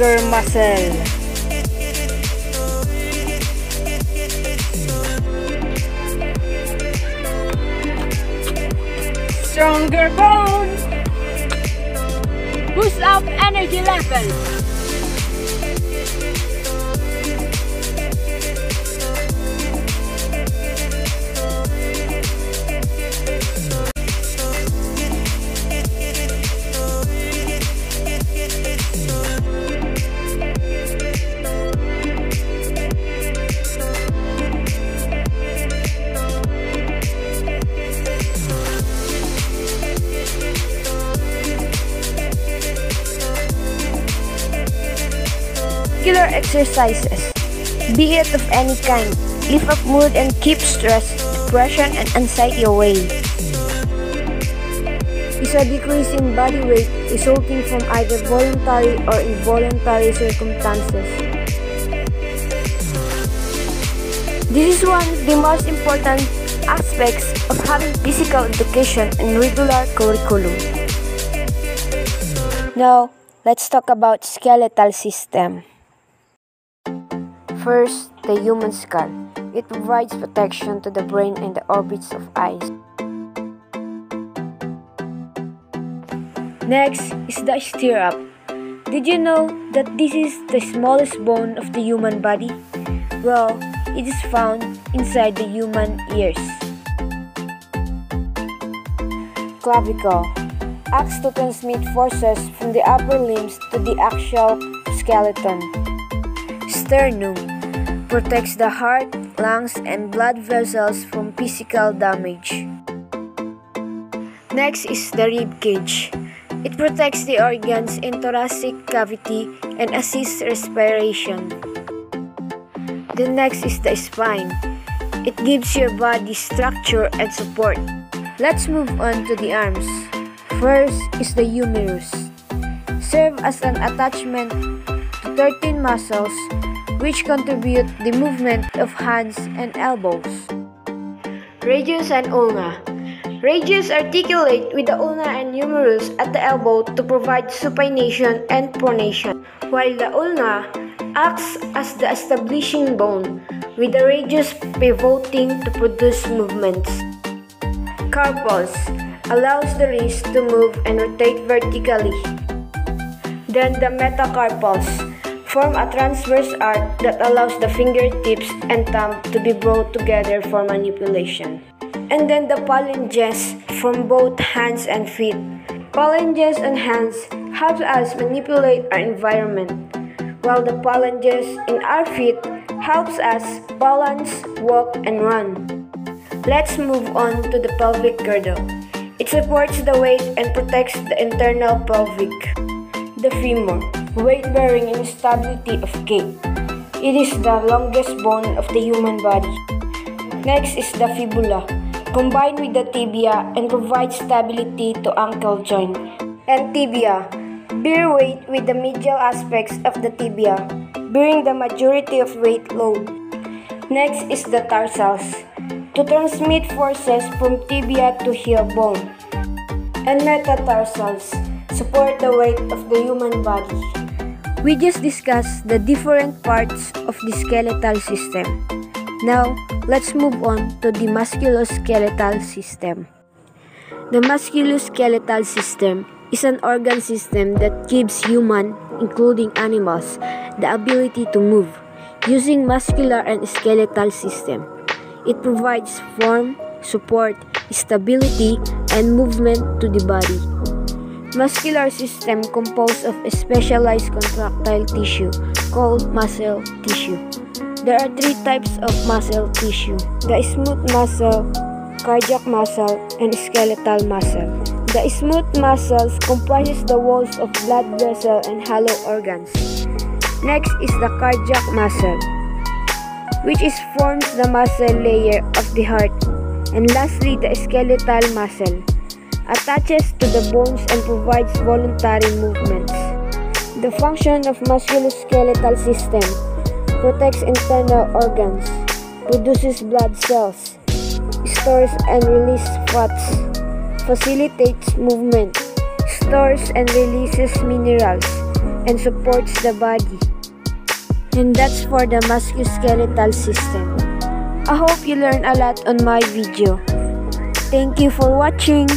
muscle. Stronger bone. Boost up energy level. Exercises, be it of any kind, lift up mood and keep stress, depression, and anxiety away. Is a decrease in body weight resulting from either voluntary or involuntary circumstances. This is one of the most important aspects of having physical education and regular curriculum. Now, let's talk about skeletal system. First, the human skull. It provides protection to the brain and the orbits of eyes. Next is the stirrup. Did you know that this is the smallest bone of the human body? Well, it is found inside the human ears. Clavicle acts to transmit forces from the upper limbs to the axial skeleton. Sternum protects the heart, lungs, and blood vessels from physical damage. Next is the rib cage. It protects the organs in thoracic cavity and assists respiration. The next is the spine. It gives your body structure and support. Let's move on to the arms. First is the humerus. Serve as an attachment to 13 muscles which contribute the movement of hands and elbows. Radius and ulna. Radius articulate with the ulna and humerus at the elbow to provide supination and pronation, while the ulna acts as the establishing bone, with the radius pivoting to produce movements. Carpals allows the wrist to move and rotate vertically. Then the metacarpals Form a transverse arc that allows the fingertips and thumb to be brought together for manipulation. And then the phalanges from both hands and feet. Phalanges and hands help us manipulate our environment, while the phalanges in our feet helps us balance, walk, and run. Let's move on to the pelvic girdle. It supports the weight and protects the internal pelvic. The femur weight bearing and stability of gait. It is the longest bone of the human body. Next is the fibula, combined with the tibia and provides stability to ankle joint. And tibia, bear weight with the medial aspects of the tibia, bearing the majority of weight load. Next is the tarsals, to transmit forces from tibia to heel bone. And metatarsals, support the weight of the human body. We just discussed the different parts of the skeletal system. Now, let's move on to the musculoskeletal system. The musculoskeletal system is an organ system that gives human, including animals, the ability to move using muscular and skeletal system. It provides form, support, stability, and movement to the body. Muscular system composed of a specialized contractile tissue called muscle tissue. There are three types of muscle tissue. The smooth muscle, cardiac muscle, and skeletal muscle. The smooth muscles comprises the walls of blood vessel and hollow organs. Next is the cardiac muscle, which is forms the muscle layer of the heart. And lastly, the skeletal muscle, attaches to the bones and provides voluntary movements. The function of musculoskeletal system protects internal organs, produces blood cells, stores and releases fats, facilitates movement, stores and releases minerals, and supports the body. And that's for the musculoskeletal system. I hope you learned a lot on my video. Thank you for watching.